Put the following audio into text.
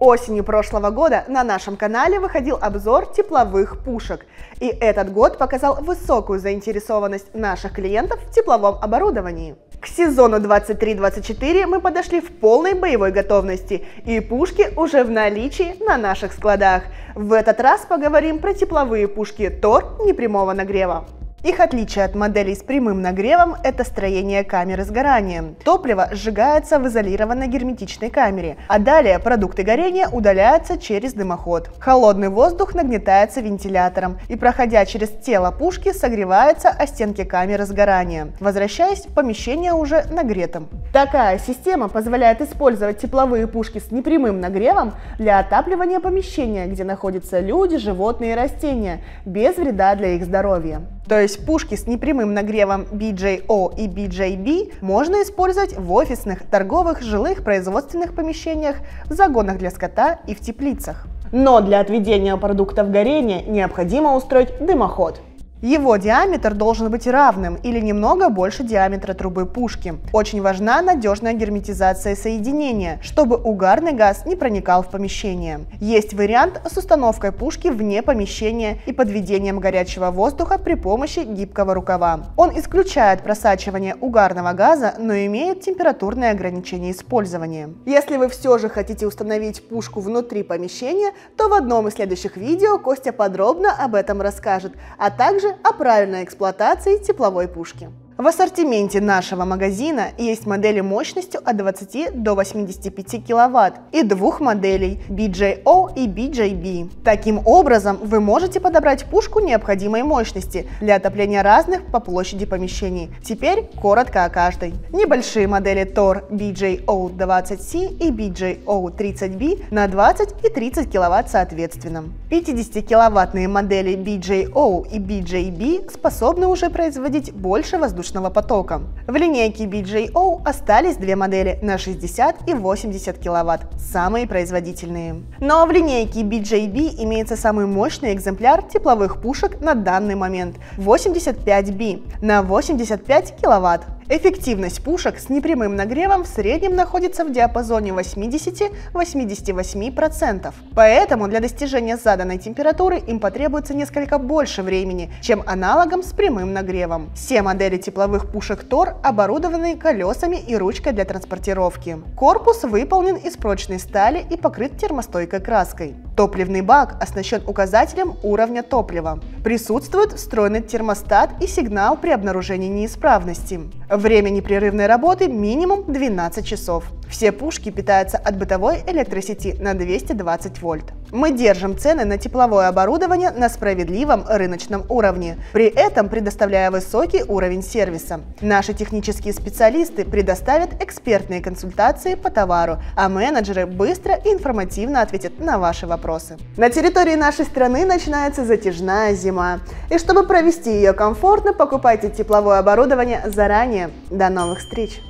Осенью прошлого года на нашем канале выходил обзор тепловых пушек. И этот год показал высокую заинтересованность наших клиентов в тепловом оборудовании. К сезону 23-24 мы подошли в полной боевой готовности, и пушки уже в наличии на наших складах. В этот раз поговорим про тепловые пушки Тор непрямого нагрева. Их отличие от моделей с прямым нагревом – это строение камеры сгорания. Топливо сжигается в изолированной герметичной камере, а далее продукты горения удаляются через дымоход. Холодный воздух нагнетается вентилятором и, проходя через тело пушки, согревается о стенки камеры сгорания, возвращаясь в помещение уже нагретым. Такая система позволяет использовать тепловые пушки с непрямым нагревом для отапливания помещения, где находятся люди, животные и растения, без вреда для их здоровья. То есть пушки с непрямым нагревом BJO и BJB можно использовать в офисных, торговых, жилых, производственных помещениях, в загонах для скота и в теплицах. Но для отведения продуктов горения необходимо устроить дымоход. Его диаметр должен быть равным или немного больше диаметра трубы пушки. Очень важна надежная герметизация соединения, чтобы угарный газ не проникал в помещение. Есть вариант с установкой пушки вне помещения и подведением горячего воздуха при помощи гибкого рукава. Он исключает просачивание угарного газа, но имеет температурное ограничение использования. Если вы все же хотите установить пушку внутри помещения, то в одном из следующих видео Костя подробно об этом расскажет, а также о правильной эксплуатации тепловой пушки. В ассортименте нашего магазина есть модели мощностью от 20 до 85 кВт и двух моделей BJO и BJB. Таким образом, вы можете подобрать пушку необходимой мощности для отопления разных по площади помещений. Теперь коротко о каждой. Небольшие модели TOR BJO 20C и BJO 30B на 20 и 30 кВт соответственно. 50 киловаттные модели BJO и BJB способны уже производить больше воздушного воздушного потока. В линейке BJO остались две модели на 60 и 80 кВт, самые производительные. Но в линейке BJB имеется самый мощный экземпляр тепловых пушек на данный момент – 85B на 85 кВт. Эффективность пушек с непрямым нагревом в среднем находится в диапазоне 80-88%. Поэтому для достижения заданной температуры им потребуется несколько больше времени, чем аналогом с прямым нагревом. Все модели тепловых пушек Тор оборудованы колесами и ручкой для транспортировки. Корпус выполнен из прочной стали и покрыт термостойкой краской. Топливный бак оснащен указателем уровня топлива. Присутствует встроенный термостат и сигнал при обнаружении неисправности. Время непрерывной работы минимум 12 часов. Все пушки питаются от бытовой электросети на 220 вольт. Мы держим цены на тепловое оборудование на справедливом рыночном уровне, при этом предоставляя высокий уровень сервиса. Наши технические специалисты предоставят экспертные консультации по товару, а менеджеры быстро и информативно ответят на ваши вопросы. На территории нашей страны начинается затяжная зима, и чтобы провести ее комфортно, покупайте тепловое оборудование заранее. До новых встреч!